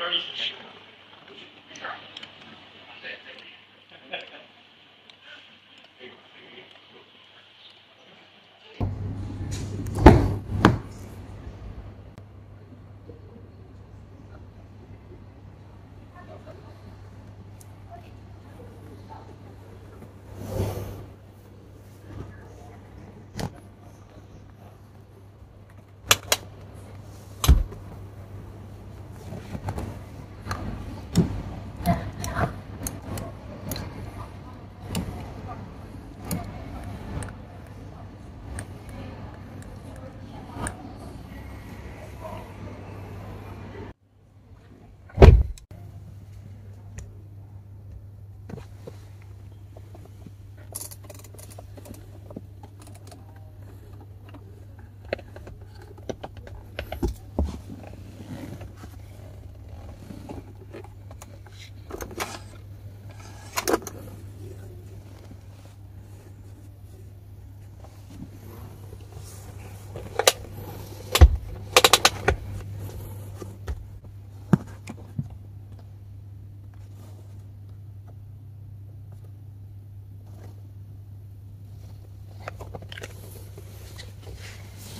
you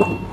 Cool.